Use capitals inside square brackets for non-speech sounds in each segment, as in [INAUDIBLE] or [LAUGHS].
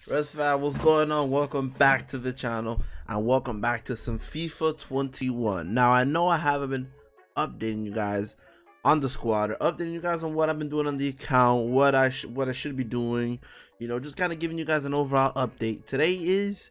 Fam, what's going on? Welcome back to the channel and welcome back to some FIFA 21. Now I know I haven't been updating you guys on the squad or updating you guys on what I've been doing on the account, what I what I should be doing, you know, just kind of giving you guys an overall update. Today is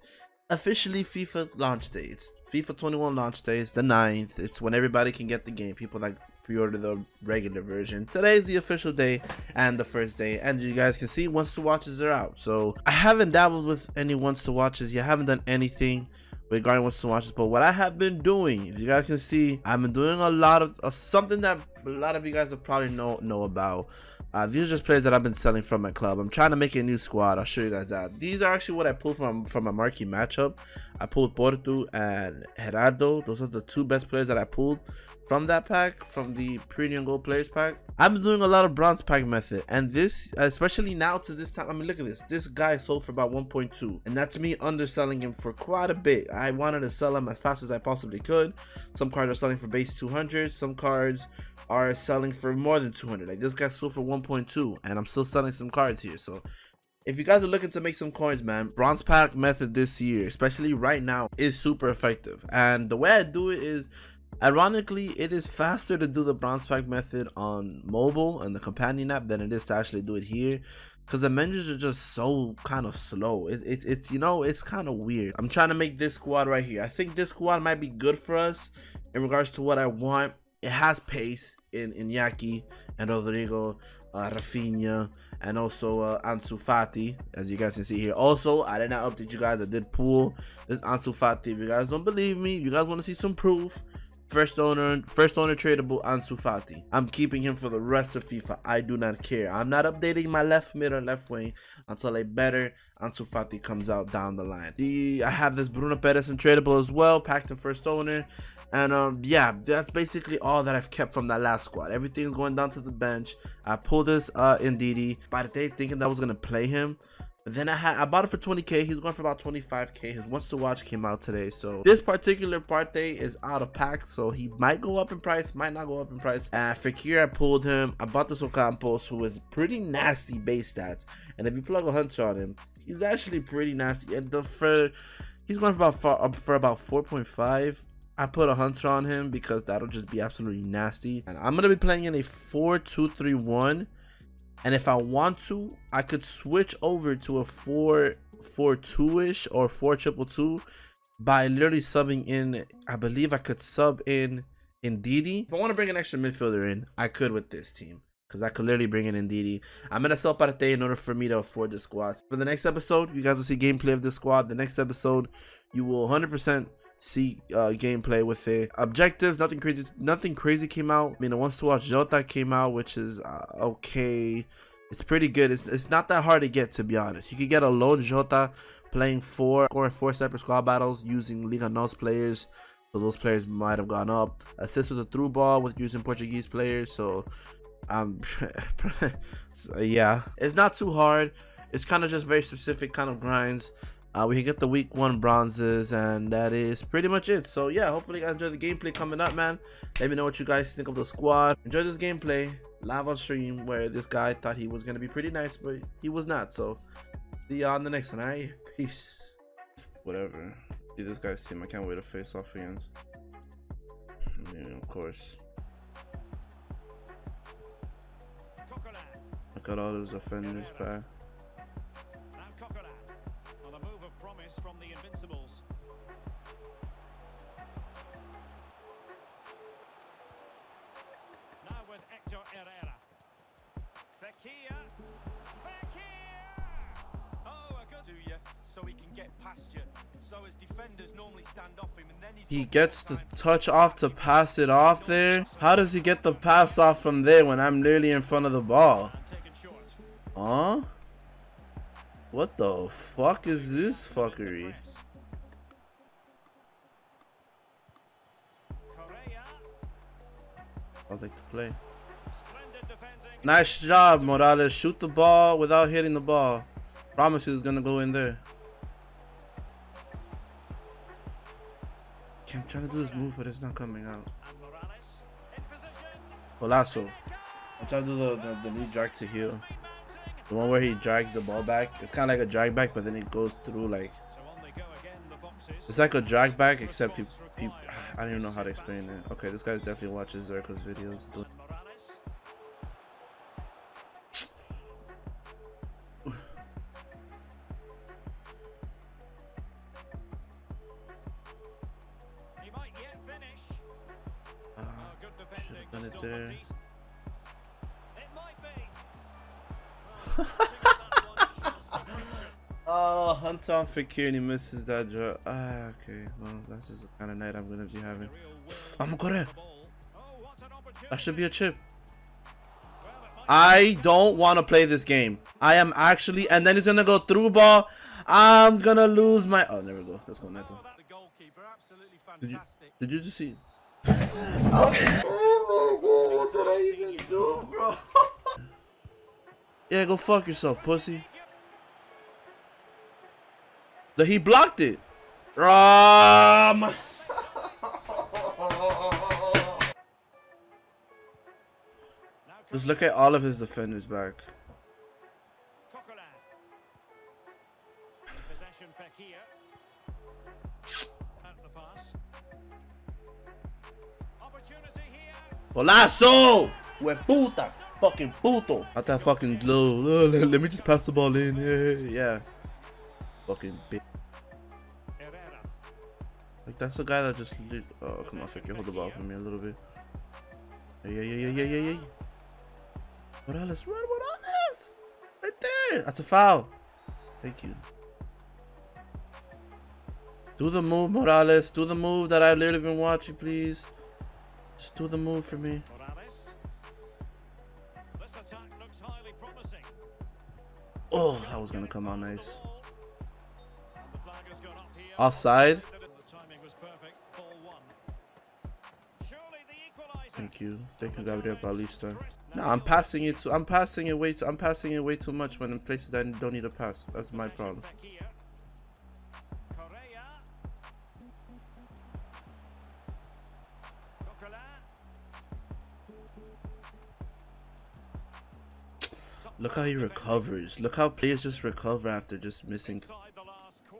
officially FIFA launch day. It's FIFA 21 launch day. It's the 9th. It's when everybody can get the game. People that pre-order the regular version. Today is the official day and the first day. And you guys can see once the watches are out. So I haven't dabbled with any once to watches. You haven't done anything regarding what's to watches but what i have been doing if you guys can see i've been doing a lot of, of something that a lot of you guys have probably know know about uh, these are just players that I've been selling from my club. I'm trying to make a new squad. I'll show you guys that. These are actually what I pulled from from a marquee matchup. I pulled Porto and Gerardo. Those are the two best players that I pulled from that pack, from the premium gold players pack. I've been doing a lot of bronze pack method, and this, especially now to this time, I mean, look at this. This guy sold for about 1.2, and that's me underselling him for quite a bit. I wanted to sell him as fast as I possibly could. Some cards are selling for base 200. Some cards are selling for more than 200. Like this guy sold for 1.2, and I'm still selling some cards here. So if you guys are looking to make some coins man bronze pack method this year especially right now is super effective and the way i do it is Ironically, it is faster to do the bronze pack method on mobile and the companion app than it is to actually do it here because the menus are just so kind of slow. It, it, it's, you know, it's kind of weird. I'm trying to make this squad right here. I think this squad might be good for us in regards to what I want. It has pace in Iñaki and Rodrigo, uh, Rafinha, and also uh, Ansu Fati, as you guys can see here. Also, I did not update you guys. I did pull this Ansu Fati. If you guys don't believe me, you guys want to see some proof, First owner, first owner tradable Ansu Fati. I'm keeping him for the rest of FIFA. I do not care. I'm not updating my left mid or left wing until a better Ansu Fati comes out down the line. The I have this Bruno Pedersen tradable as well, packed in first owner. And um, yeah, that's basically all that I've kept from that last squad. Everything's going down to the bench. I pulled this uh Ndidi by the day thinking that I was gonna play him. Then I had I bought it for 20k. He's going for about 25k. His ones to watch came out today. So this particular Partey is out of pack. So he might go up in price, might not go up in price. Uh, and Fekir, I pulled him. I bought this Ocampos, who is pretty nasty base stats. And if you plug a hunter on him, he's actually pretty nasty. And the for he's going for about for about 4.5. I put a hunter on him because that'll just be absolutely nasty. And I'm gonna be playing in a 4-2-3-1 and if I want to, I could switch over to a 4 4 2 ish or 4 triple two by literally subbing in. I believe I could sub in Ndidi. If I want to bring an extra midfielder in, I could with this team. Because I could literally bring in Ndidi. I'm going to sell Partey in order for me to afford the squad. For the next episode, you guys will see gameplay of the squad. The next episode, you will 100% see uh, gameplay with it. Objectives, nothing crazy. Nothing crazy came out. I mean, the ones to watch Jota came out, which is uh, okay. It's pretty good. It's, it's not that hard to get, to be honest. You can get a loan Jota playing four or four separate squad battles using Liga NOS players. So those players might have gone up. Assist with a through ball with using Portuguese players. So um so, [LAUGHS] yeah, it's not too hard. It's kind of just very specific kind of grinds. Uh, we can get the week one bronzes and that is pretty much it. So yeah hopefully you guys enjoy the gameplay coming up man. Let me know what you guys think of the squad. Enjoy this gameplay. Live on stream where this guy thought he was gonna be pretty nice but he was not. So see you on the next one alright peace. Whatever. See this guy's team. I can't wait to face off against yeah, of course. Look at all those offenders back Herrera. Oh, a good to you, so he can get past you. So as defenders normally stand off him, and then he gets the touch off to pass it off there. How does he get the pass off from there when I'm literally in front of the ball? Huh? What the fuck is this fuckery? I'll take the play. Nice job, Morales. Shoot the ball without hitting the ball. Promise you it's gonna go in there. Okay, I'm trying to do this move, but it's not coming out. Golazo. I'm trying to do the, the, the knee drag to heal. The one where he drags the ball back. It's kind of like a drag back, but then it goes through like. It's like a drag back, except people. Pe I don't even know how to explain it. Okay, this guy definitely watches Zerko's videos. [LAUGHS] oh, Hunter and he misses that drop. Ah, okay. Well, that's just the kind of night I'm going to be having. [SIGHS] I'm going to That should be a chip. I don't want to play this game. I am actually, and then he's to go through ball. I'm to lose my, oh, there we go. Let's go, Neto. Did you, did you just see? [LAUGHS] Oh my god, what did I even do, bro? [LAUGHS] yeah, go fuck yourself, pussy. The, he blocked it. Um. [LAUGHS] Just look at all of his defenders back. [LAUGHS] Golazo! We puta! Fucking puto! Not that fucking glow. Oh, let, me just pass the ball in. Yeah. yeah. Fucking bitch. Like, that's the guy that just did. Oh, come on, Fekir. Hold the ball for me a little bit. Yeah, yeah, yeah, yeah, yeah, yeah. Morales, run, Morales! Right there! That's a foul. Thank you. Do the move, Morales. Do the move that I've literally been watching, please. Just do the move for me. Oh, that was gonna come out nice. Offside. Thank you. Thank you, Gabriel Paulista. No, I'm passing it. To, I'm passing it way. Too, I'm passing it way too much when in places that I don't need a pass. That's my problem. Look how he recovers. Look how players just recover after just missing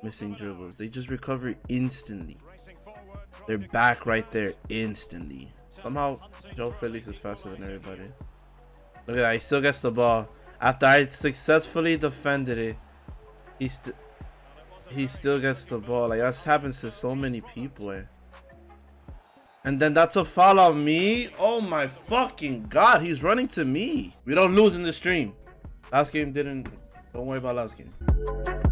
missing dribbles. They just recover instantly. They're back right there instantly. Somehow João Félix is faster than everybody. Look at that. He still gets the ball. After I successfully defended it, he still he still gets the ball. Like that's happens to so many people. Eh? And then that's a foul on me. Oh my fucking god, he's running to me. We don't lose in the stream. Last game didn't. Don't worry about last game.